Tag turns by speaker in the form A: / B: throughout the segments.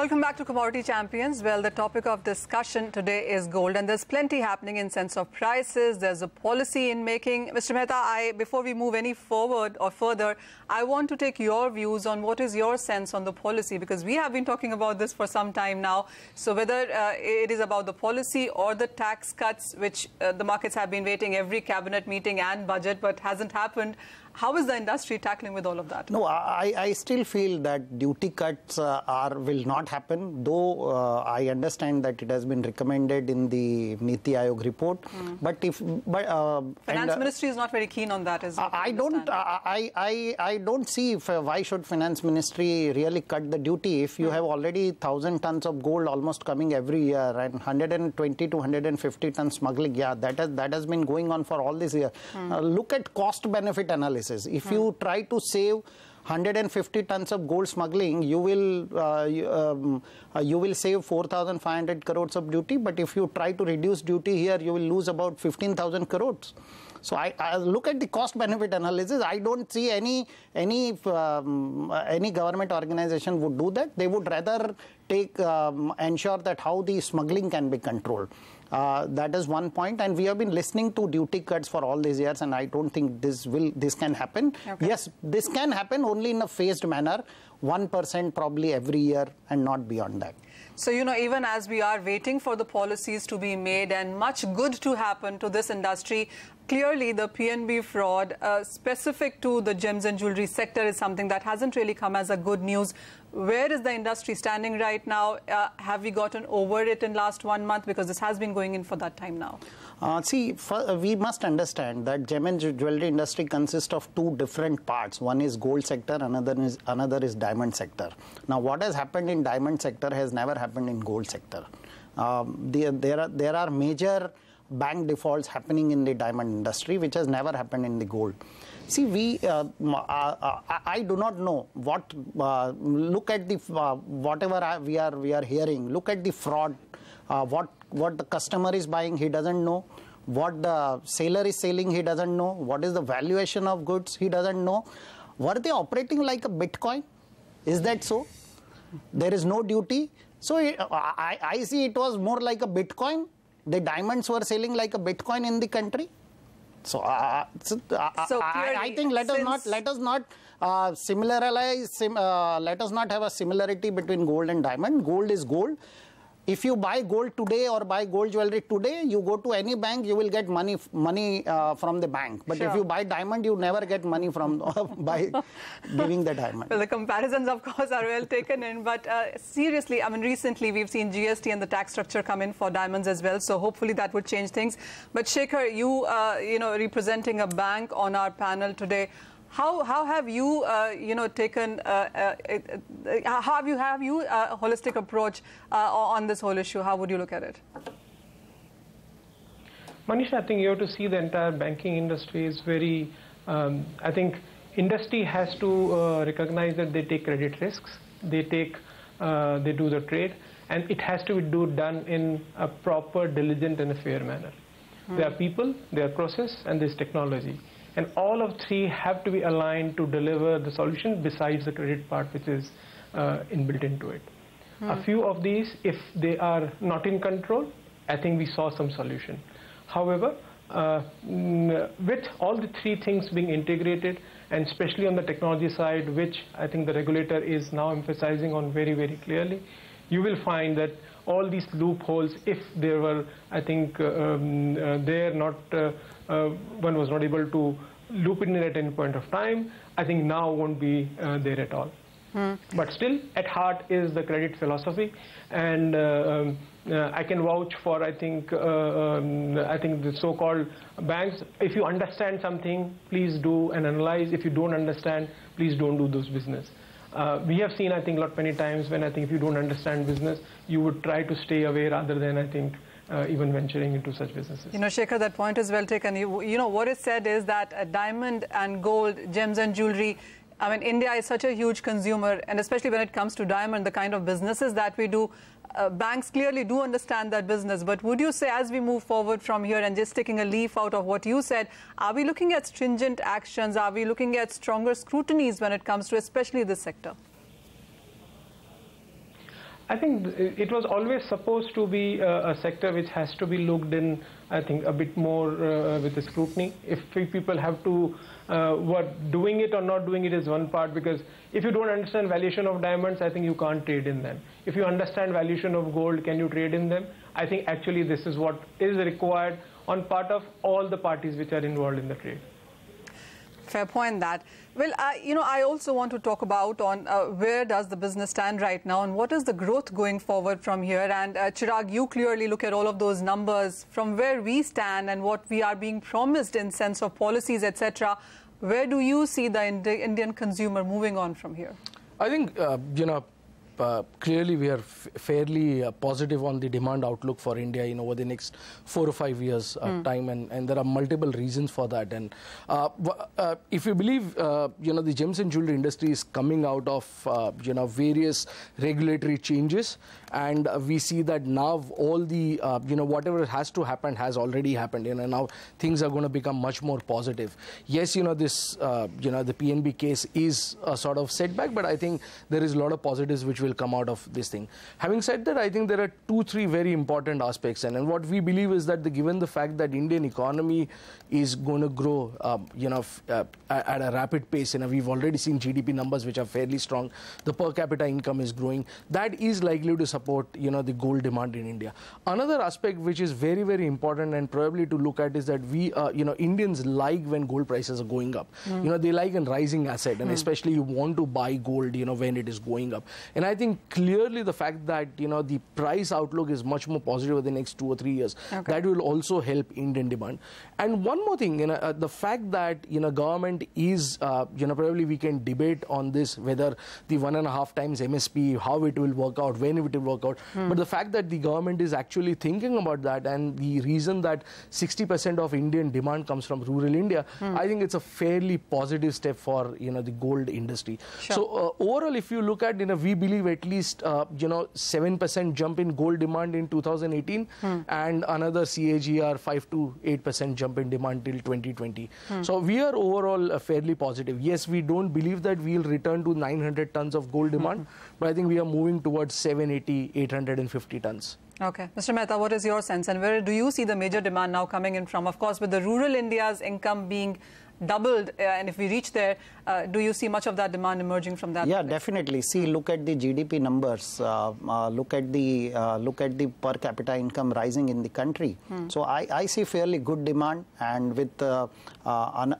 A: Welcome back to Commodity Champions. Well, the topic of discussion today is gold, and there's plenty happening in sense of prices. There's a policy in making. Mr. Mehta, I, before we move any forward or further, I want to take your views on what is your sense on the policy, because we have been talking about this for some time now. So whether uh, it is about the policy or the tax cuts, which uh, the markets have been waiting every cabinet meeting and budget, but hasn't happened. How is the industry tackling with all of that?
B: No, I, I still feel that duty cuts uh, are will not happen, though uh, I understand that it has been recommended in the Niti Aayog report. Mm. But if but
A: uh, finance and, uh, ministry is not very keen on that, is I,
B: I don't I, I I don't see if, uh, why should finance ministry really cut the duty if you mm. have already thousand tons of gold almost coming every year and 120 to 150 tons smuggling. Yeah, that has that has been going on for all this year. Mm. look at cost benefit analysis analysis. If hmm. you try to save 150 tons of gold smuggling, you will uh, you, um, uh, you, will save 4,500 crores of duty. But if you try to reduce duty here, you will lose about 15,000 crores. So I, I, look at the cost benefit analysis. I don't see any any um, any government organization would do that. They would rather take um, ensure that how the smuggling can be controlled. Uh, that is one point, and we have been listening to duty cuts for all these years, and I don't think this will this can happen. Okay. Yes, this can happen only in a phased manner, one percent probably every year, and not beyond that.
A: So, you know, even as we are waiting for the policies to be made and much good to happen to this industry, clearly the PNB fraud uh, specific to the gems and jewelry sector is something that hasn't really come as a good news. Where is the industry standing right now? Uh, have we gotten over it in last one month? Because this has been going in for that time now.
B: Uh, see, for, uh, we must understand that gem and jewelry industry consists of two different parts. One is gold sector, another is another is diamond sector. Now, what has happened in diamond sector has never happened in gold sector. Um, the, there are there are major bank defaults happening in the diamond industry, which has never happened in the gold. See, we, uh, uh, uh, I do not know what, uh, look at the, uh, whatever we are, we are hearing, look at the fraud, uh, what, what the customer is buying, he doesn't know. What the seller is selling, he doesn't know. What is the valuation of goods, he doesn't know. Were they operating like a Bitcoin? Is that so? There is no duty. So I, I see it was more like a Bitcoin the diamonds were selling like a Bitcoin in the country. So, uh, so, uh, so I, I, think let us not let us not uh, similarize. Sim, uh, let us not have a similarity between gold and diamond. Gold is gold. If you buy gold today or buy gold jewelry today, you go to any bank, you will get money money uh, from the bank. But sure. if you buy diamond, you never get money from by giving the diamond.
A: Well, the comparisons, of course, are well taken in. But uh, seriously, I mean, recently we've seen GST and the tax structure come in for diamonds as well. So hopefully that would change things. But Shekhar, you, uh, you know, representing a bank on our panel today, how, how have you, uh, you know, taken, uh, uh, uh how have you, have you a holistic approach uh, on this whole issue? How would you look at it?
C: Manisha, I think you have to see the entire banking industry is very, um, I think industry has to uh, recognize that they take credit risks, they take, they do the trade, and it has to be do, done in a proper, diligent and a fair manner. Hmm. There are people, there are process, and there's technology. And all of three have to be aligned to deliver the solution besides the credit part which is uh, inbuilt into it. Hmm. A few of these, if they are not in control, I think we saw some solution. However, uh, with all the three things being integrated, and especially on the technology side, which I think the regulator is now emphasizing on very, very clearly, you will find that all these loopholes, if there were, I think, uh, um, uh, there not uh, uh, one was not able to loop it in at any point of time, I think now won't be uh, there at all. Hmm. But still, at heart is the credit philosophy, and uh, um, uh, I can vouch for. I think uh, um, I think the so-called banks. If you understand something, please do and analyze. If you don't understand, please don't do those business. Uh, we have seen, I think, a lot many times when I think if you don't understand business, you would try to stay away rather than I think uh, even venturing into such businesses.
A: You know, Shekhar, that point is well taken. You, you know, what is said is that uh, diamond and gold, gems and jewelry, I mean, India is such a huge consumer, and especially when it comes to diamond, the kind of businesses that we do, uh, banks clearly do understand that business. But would you say, as we move forward from here and just taking a leaf out of what you said, are we looking at stringent actions? Are we looking at stronger scrutinies when it comes to especially this sector?
C: I think it was always supposed to be a, a, sector which has to be looked in, I think, a bit more uh, with the scrutiny. If people have to, uh, what doing it or not doing it is one part because if you don't understand valuation of diamonds, I think you can't trade in them. If you understand valuation of gold, can you trade in them? I think actually this is what is required on part of all the parties which are involved in the trade.
A: Fair point that. Well, you know, I also want to talk about on uh, where does the business stand right now and what is the growth going forward from here. And uh, Chirag, you clearly look at all of those numbers from where we stand and what we are being promised in sense of policies, etc. Where do you see the Indian consumer moving on from here?
D: I think, uh, you know, uh, clearly we are fairly uh, positive on the demand outlook for India in over the next four or five years mm. time, and, and there are multiple reasons for that. And uh, uh if you believe, uh, you know, the gems and jewelry industry is coming out of, you know, various regulatory changes, and we see that now all the, you know, whatever has to happen has already happened. You know, now things are going to become much more positive. Yes, you know, this, you know, the PNB case is a sort of setback, but I think there is a lot of positives which will will come out of this thing. Having said that, I think there are two, three very important aspects. And, and what we believe is that the, given the fact that Indian economy is going to grow, uh, you know, uh, at a rapid pace, and we've already seen GDP numbers which are fairly strong. The per capita income is growing. That is likely to support, you know, the gold demand in India. Another aspect which is very, very important and probably to look at is that we, uh, you know, Indians like when gold prices are going up. Mm. You know, they like a rising asset, and mm. especially you want to buy gold, you know, when it is going up. And I think clearly the fact that you know the price outlook is much more positive over the next two or three years okay. that will also help Indian demand. And one more thing, you know, uh, the fact that you know government is uh, you know probably we can debate on this whether the one and a half times MSP how it will work out, when it will work out. Hmm. But the fact that the government is actually thinking about that and the reason that 60% of Indian demand comes from rural India, hmm. I think it's a fairly positive step for you know the gold industry. Sure. So uh, overall, if you look at you know we believe at least uh, you know 7% jump in gold demand in 2018 hmm. and another CAGR 5 to 8% jump in demand till 2020. Hmm. So we are overall uh, fairly positive. Yes, we don't believe that we'll return to 900 tons of gold demand, hmm. but I think we are moving towards 780, 850 tons.
A: Okay. Mr. Mehta, what is your sense and where do you see the major demand now coming in from? Of course, with the rural India's income being doubled, uh, and if we reach there, uh, do you see much of that demand emerging from that?
B: Yeah, definitely. See, look at the GDP numbers. Uh, uh, look at the uh, look at the per capita income rising in the country. Hmm. So I, I see fairly good demand, and with uh, an,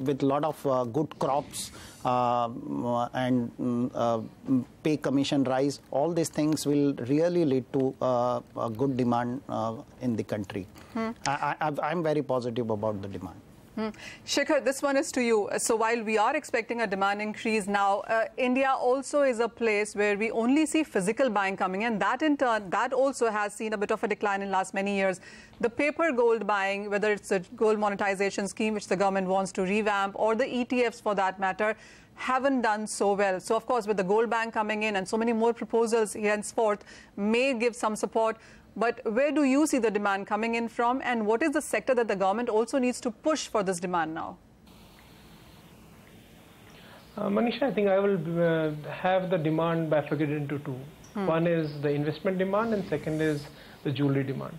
B: with a lot of good crops and mm, pay commission rise, all these things will really lead to a good demand in the country. Hmm. I, am very positive about the demand.
A: Hmm. Shekhar, this one is to you. So while we are expecting a demand increase now, uh, India also is a place where we only see physical buying coming in. That in turn, that also has seen a bit of a decline in last many years. The paper gold buying, whether it's a gold monetization scheme which the government wants to revamp or the ETFs for that matter, haven't done so well. So of course, with the gold bank coming in and so many more proposals henceforth may give some support. But where do you see the demand coming in from, and what is the sector that the government also needs to push for this demand now?
C: Uh, Manisha, I think I will uh, have the demand bifurcated into two. Hmm. One is the investment demand, and second is the jewelry demand.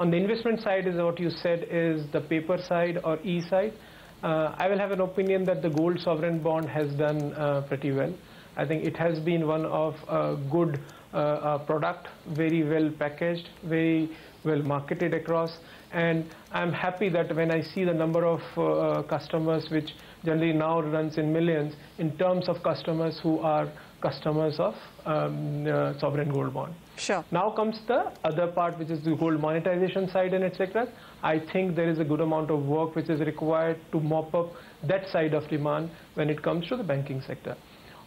C: On the investment side is what you said is the paper side or E side. Uh, I will have an opinion that the gold sovereign bond has done uh, pretty well. I think it has been one of a good uh, product, very well packaged, very well marketed across. And I'm happy that when I see the number of uh, customers, which generally now runs in millions, in terms of customers who are customers of um, uh, sovereign gold bond.
A: Sure.
C: Now comes the other part, which is the gold monetization side and etc. I think there is a good amount of work which is required to mop up that side of demand when it comes to the banking sector.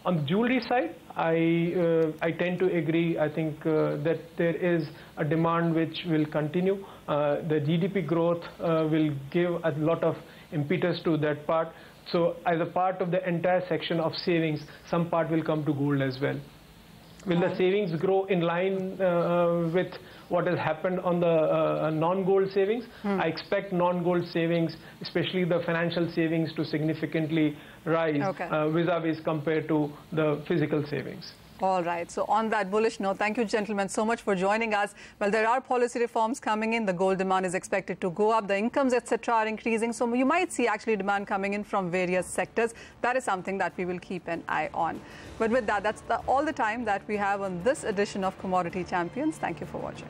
C: On the jewelry side, I, uh, I tend to agree. I think uh, that there is a demand which will continue. Uh, the GDP growth uh, will give a lot of impetus to that part. So as a part of the entire section of savings, some part will come to gold as well. Will the savings grow in line uh, with what has happened on the uh, non-gold savings? Hmm. I expect non-gold savings, especially the financial savings, to significantly rise okay. uh, vis-a-vis compared to the physical savings.
A: All right. So on that bullish note, thank you, gentlemen, so much for joining us. Well, there are policy reforms coming in. The gold demand is expected to go up. The incomes, etc., are increasing. So you might see actually demand coming in from various sectors. That is something that we will keep an eye on. But with that, that's the, all the time that we have on this edition of Commodity Champions. Thank you for watching.